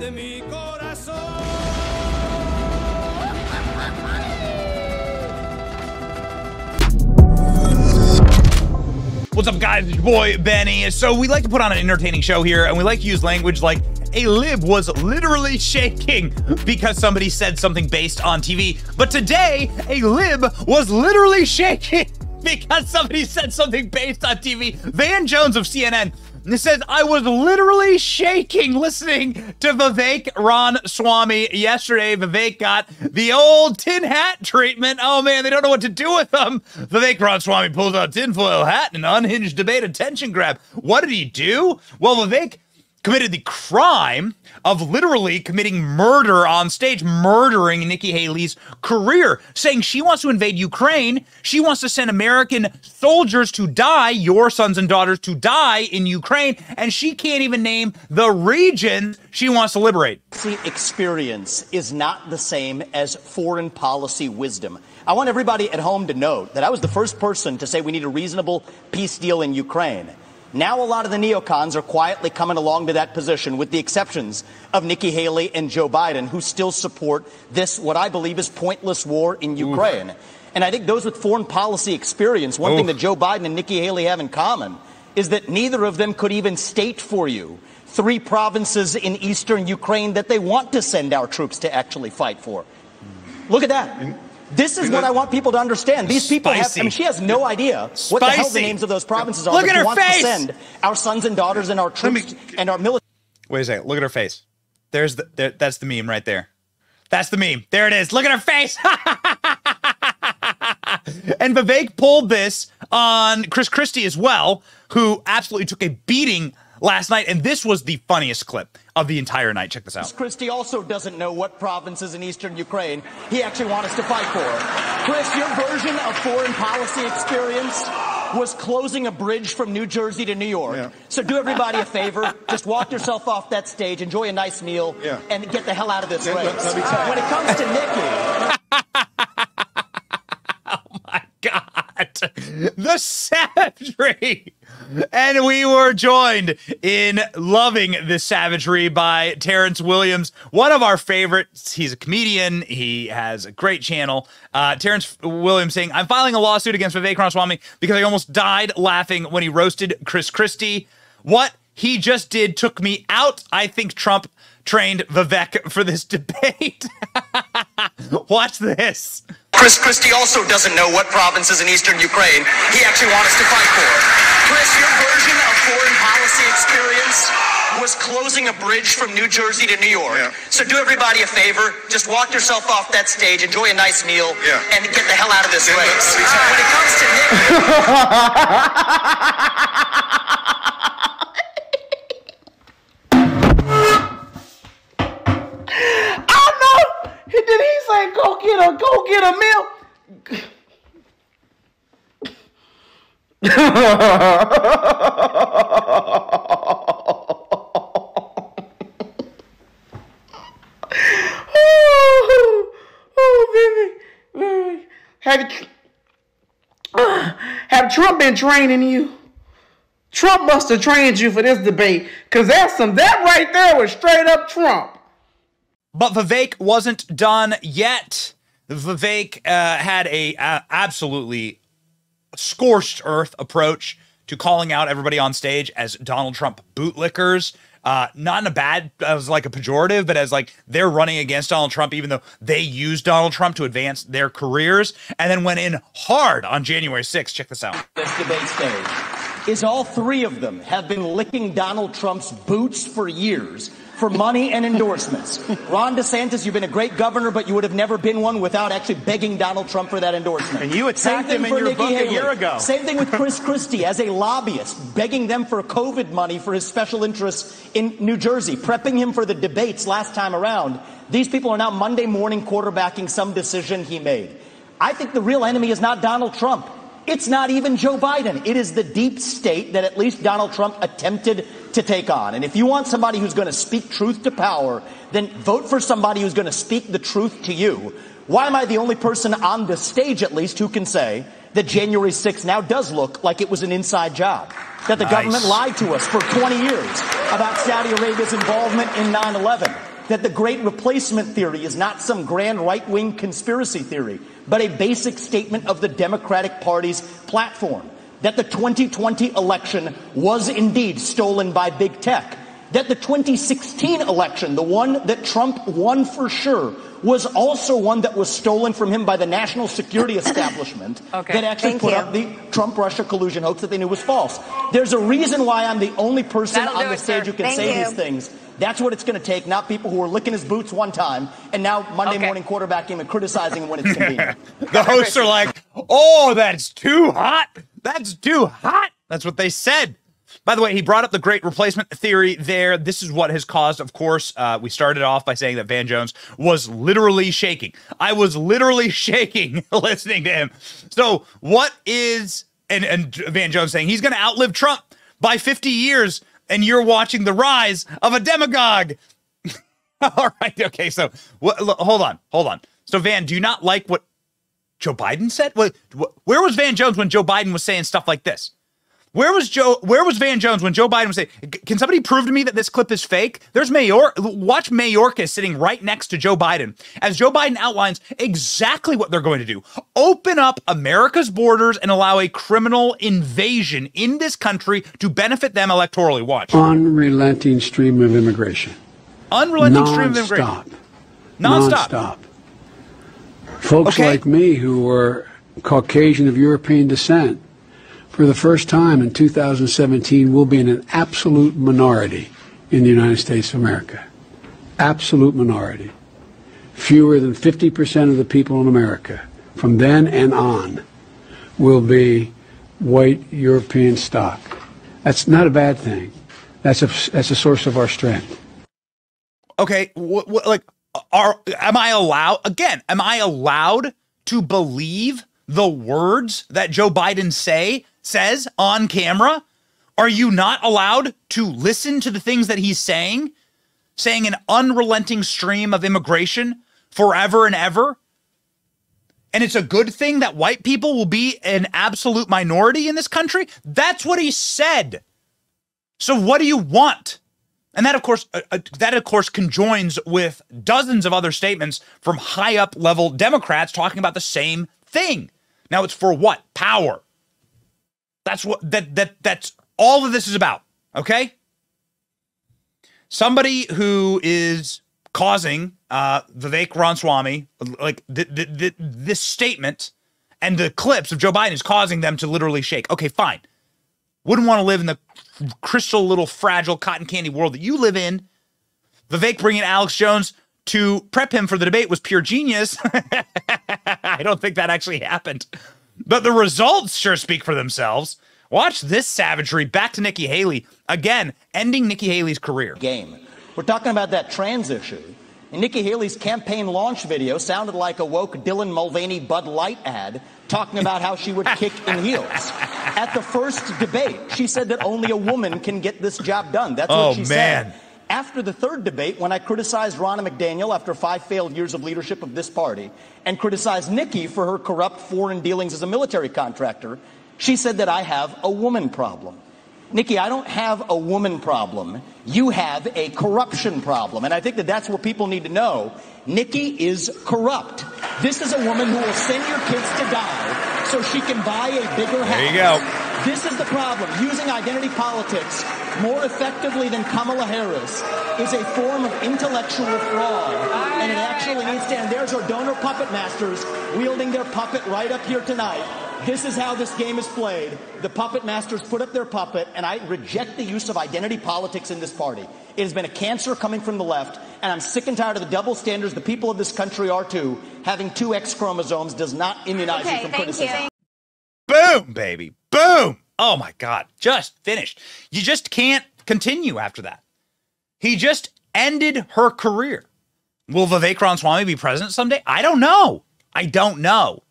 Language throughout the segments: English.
de mi corazón. What's up, guys? It's your boy Benny. So we like to put on an entertaining show here, and we like to use language like a lib was literally shaking because somebody said something based on TV. But today, a lib was literally shaking because somebody said something based on TV. Van Jones of CNN says, I was literally shaking listening to Vivek Ramaswamy yesterday. Vivek got the old tin hat treatment. Oh man, they don't know what to do with them. Vivek Ramaswamy pulls out tinfoil hat and an unhinged debate attention grab. What did he do? Well, Vivek committed the crime of literally committing murder on stage, murdering Nikki Haley's career, saying she wants to invade Ukraine. She wants to send American soldiers to die, your sons and daughters to die in Ukraine, and she can't even name the region she wants to liberate. Experience is not the same as foreign policy wisdom. I want everybody at home to note that I was the first person to say we need a reasonable peace deal in Ukraine. Now, a lot of the neocons are quietly coming along to that position, with the exceptions of Nikki Haley and Joe Biden, who still support this, what I believe is pointless war in Ukraine. Oof. And I think those with foreign policy experience, one Oof. thing that Joe Biden and Nikki Haley have in common is that neither of them could even state for you three provinces in eastern Ukraine that they want to send our troops to actually fight for. Look at that. This is what I want people to understand. These people Spicy. have, I mean, she has no idea Spicy. what the hell the names of those provinces are. Look at her wants face. To send our sons and daughters and our troops me, and our military. Wait a second. Look at her face. There's the, there, that's the meme right there. That's the meme. There it is. Look at her face. and Vivek pulled this on Chris Christie as well, who absolutely took a beating last night. And this was the funniest clip of the entire night. Check this out. Christie also doesn't know what provinces in eastern Ukraine he actually wants us to fight for. Chris, your version of foreign policy experience was closing a bridge from New Jersey to New York. Yeah. So do everybody a favor, just walk yourself off that stage, enjoy a nice meal, yeah. and get the hell out of this yeah, race. When it comes to Nikki. oh my God. The savagery and we were joined in loving this savagery by Terrence Williams, one of our favorites. He's a comedian. He has a great channel. Uh, Terrence Williams saying, I'm filing a lawsuit against Vivek Ramaswamy because I almost died laughing when he roasted Chris Christie. What he just did took me out. I think Trump trained Vivek for this debate. Watch this. Chris Christie also doesn't know what provinces in eastern Ukraine he actually wants us to fight for. Chris, your version of foreign policy experience was closing a bridge from New Jersey to New York. Yeah. So do everybody a favor, just walk yourself off that stage, enjoy a nice meal, yeah. and get the hell out of this yeah, race. When it comes to Nick. Go get a go get a meal? oh, oh, baby, baby. Have, uh, have Trump been training you? Trump must have trained you for this debate, cause that's some that right there was straight up Trump. But Vivek wasn't done yet. Vivek uh, had a uh, absolutely scorched earth approach to calling out everybody on stage as Donald Trump bootlickers. Uh, not in a bad as like a pejorative, but as like they're running against Donald Trump, even though they used Donald Trump to advance their careers, and then went in hard on January 6th. Check this out. This debate stage is all three of them have been licking Donald Trump's boots for years for money and endorsements. Ron DeSantis, you've been a great governor, but you would have never been one without actually begging Donald Trump for that endorsement. And you attacked him in your Nikki book Haley. a year ago. Same thing with Chris Christie as a lobbyist, begging them for COVID money for his special interests in New Jersey, prepping him for the debates last time around. These people are now Monday morning quarterbacking some decision he made. I think the real enemy is not Donald Trump. It's not even Joe Biden. It is the deep state that at least Donald Trump attempted to take on. And if you want somebody who's going to speak truth to power, then vote for somebody who's going to speak the truth to you. Why am I the only person on the stage, at least, who can say that January 6th now does look like it was an inside job? That the nice. government lied to us for 20 years about Saudi Arabia's involvement in 9 11 that the great replacement theory is not some grand right wing conspiracy theory, but a basic statement of the Democratic Party's platform. That the 2020 election was indeed stolen by big tech. That the 2016 election, the one that Trump won for sure, was also one that was stolen from him by the national security establishment okay. that actually Thank put you. up the Trump Russia collusion hoax that they knew was false. There's a reason why I'm the only person That'll on the it, stage sir. who can Thank say you. these things. That's what it's going to take, not people who are licking his boots one time and now Monday Okay. morning quarterbacking and criticizing him when it's convenient. The hosts are like, oh, that's too hot. That's too hot. That's what they said. By the way, he brought up the great replacement theory there. This is what has caused, of course, uh, we started off by saying that Van Jones was literally shaking. I was literally shaking listening to him. So, what is, and, and Van Jones saying he's going to outlive Trump by 50 years, and you're watching the rise of a demagogue. All right. Okay. So, wh- hold on. Hold on. So, Van, do you not like what Joe Biden said? Wh- wh- Where was Van Jones when Joe Biden was saying stuff like this? Where was Joe? Where was Van Jones when Joe Biden was saying? Can somebody prove to me that this clip is fake? There's Mayor. Watch Mayorkas sitting right next to Joe Biden as Joe Biden outlines exactly what they're going to do: open up America's borders and allow a criminal invasion in this country to benefit them electorally. Watch. unrelenting stream of immigration. Unrelenting stream of immigration. Non-stop. Nonstop. Non-stop. Folks Okay. like me who are Caucasian of European descent, for the first time in 2017, we'll be in an absolute minority in the United States of America. Absolute minority. Fewer than 50% of the people in America from then and on will be white European stock. That's not a bad thing. That's a, that's a source of our strength. okay like are am i allowed again am i allowed to believe the words that joe biden say says on camera? Are you not allowed to listen to the things that he's saying? Saying an unrelenting stream of immigration forever and ever? And it's a good thing that white people will be an absolute minority in this country? That's what he said. So what do you want? And that, of course, uh, uh, that of course conjoins with dozens of other statements from high up level Democrats talking about the same thing. Now, it's for what? Power. That's what that that that's all of this is about. Okay. Somebody who is causing uh, Vivek Ramaswamy like th- th- th- this statement and the clips of Joe Biden is causing them to literally shake. Okay, fine. Wouldn't want to live in the crystal little fragile cotton candy world that you live in. Vivek bringing Alex Jones to prep him for the debate was pure genius. I don't think that actually happened. But the results sure speak for themselves. Watch this savagery back to Nikki Haley. Again, ending Nikki Haley's career. game. We're talking about that trans issue. And Nikki Haley's campaign launch video sounded like a woke Dylan Mulvaney Bud Light ad talking about how she would kick in heels. At the first debate, she said that only a woman can get this job done. That's Oh, what she man. said. After the third debate, when I criticized Ronna McDaniel after five failed years of leadership of this party and criticized Nikki for her corrupt foreign dealings as a military contractor, she said that I have a woman problem. Nikki, I don't have a woman problem. You have a corruption problem. And I think that that's what people need to know. Nikki is corrupt. This is a woman who will send your kids to die so she can buy a bigger house. There you go. This is the problem. Using identity politics more effectively than Kamala Harris is a form of intellectual fraud. And it actually needs to end. There's our donor puppet masters wielding their puppet right up here tonight. This is how this game is played. The puppet masters put up their puppet, and I reject the use of identity politics in this party. It has been a cancer coming from the left, and I'm sick and tired of the double standards the people of this country are too. Having two X chromosomes does not immunize you from thank criticism. you. Boom, baby. Boom. Oh my God. Just finished. You just can't continue after that. He just ended her career. Will Vivek Ramaswamy be president someday? I don't know. I don't know.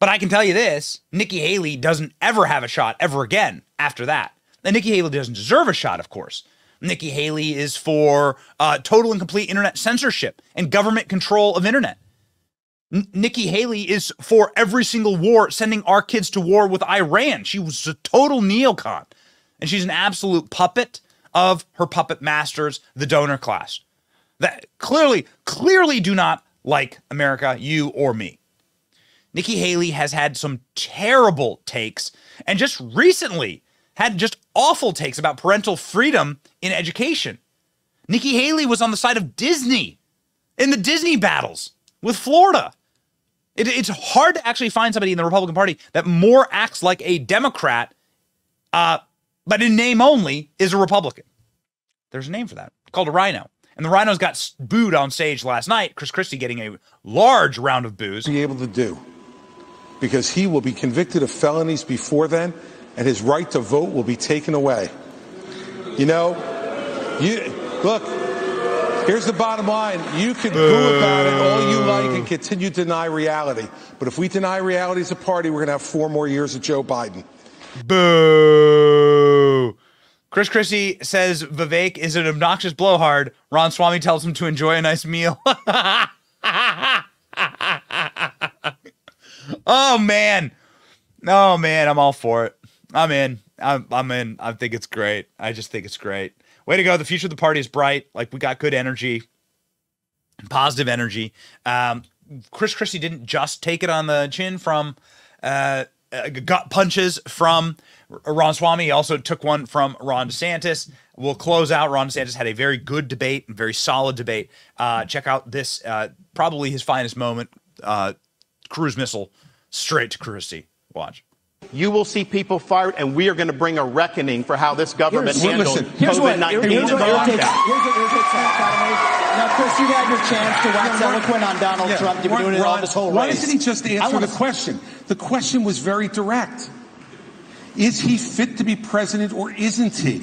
But I can tell you this Nikki Haley doesn't ever have a shot ever again after that. And Nikki Haley doesn't deserve a shot, of course. Nikki Haley is for uh, total and complete internet censorship and government control of internet. Nikki Haley is for every single war, sending our kids to war with Iran. She was a total neocon. And she's an absolute puppet of her puppet masters, the donor class. that clearly, clearly do not like America, you or me. Nikki Haley has had some terrible takes and just recently had just awful takes about parental freedom in education. Nikki Haley was on the side of Disney in the Disney battles with Florida. It, it's hard to actually find somebody in the Republican Party that more acts like a Democrat, uh, but in name only is a Republican. There's a name for that called a rhino. And the rhinos got booed on stage last night. Chris Christie getting a large round of boos. Be able to do because he will be convicted of felonies before then, and his right to vote will be taken away. You know, you look. Here's the bottom line. You can boo about it all you like and continue to deny reality. But if we deny reality as a party, we're going to have four more years of Joe Biden. Boo. Chris Christie says Vivek is an obnoxious blowhard. Ramaswamy tells him to enjoy a nice meal. oh man. Oh man, I'm all for it. I'm in. I'm, I'm in. I think it's great. I just think it's great. Way to go. The future of the party is bright. Like we got good energy, positive energy. Um, Chris Christie didn't just take it on the chin from uh, uh, gut punches from Ramaswamy. He also took one from Ron DeSantis. We'll close out. Ron DeSantis had a very good debate, very solid debate. Uh, check out this, uh, probably his finest moment. Uh, cruise missile straight to Christie. Watch. You will see people fired, and we are going to bring a reckoning for how this government Here's- handled listen, Here's what, COVID-19 here's and what the irritates, lockdown. here's what irritates me, Academy. Now, Chris, you had your chance to wax Yeah, eloquent on Donald Yeah. Trump. You've been Why- doing it all Ron, this whole Why race. doesn't he just answer the question? The question was very direct. Is he fit to be president or isn't he?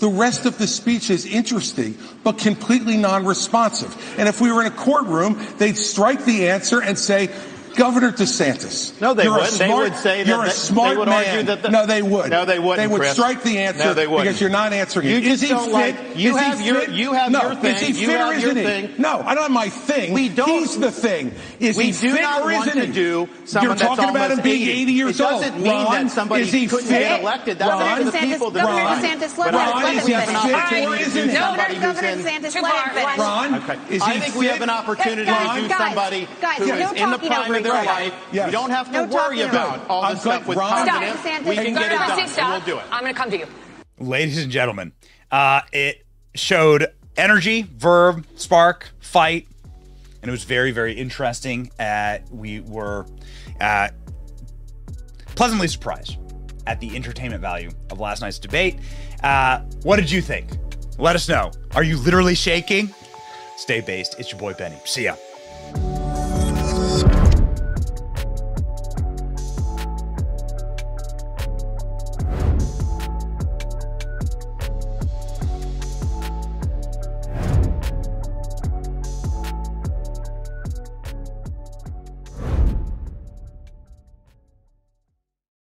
The rest of the speech is interesting, but completely non-responsive. And if we were in a courtroom, they'd strike the answer and say, Governor DeSantis. No, they you're a wouldn't. They smart- would say that you're a they- smart they would man. argue that the- no, they would. No, they wouldn't, They would Chris. strike the answer No, they wouldn't. because you're not answering You it. just Is he don't fit? like- you Is he have your- fit? you have no. your thing. Is he You fit have or isn't he? thing. No, I don't have my thing. We don't- He's the thing. Is We he do fit not or want isn't to he? do someone You're talking that's about him being 80. 80 years It doesn't old. mean Ron, that somebody is he couldn't fit? get elected. That's Ron, the people that Governor. DeSantis, let But him- I let think him we have an finish. opportunity Or isn't do he? No, somebody there's who's Governor. DeSantis. Too Let him finish. Ron, Okay. is I think we have an opportunity to do somebody guys, who no is in the talking prime of their each other. life. Yes. We don't have to No worry about over- all I'm this stuff with Ron- confidence. Stop. We can get it done, and stop. we'll do it. I'm going to come to you. Ladies and gentlemen, uh, it showed energy, verb, spark, fight, and it was very, very interesting. Uh, we were uh, pleasantly surprised at the entertainment value of last night's debate. Uh, what did you think? Let us know. Are you literally shaking? Stay based. It's your boy Benny. See ya.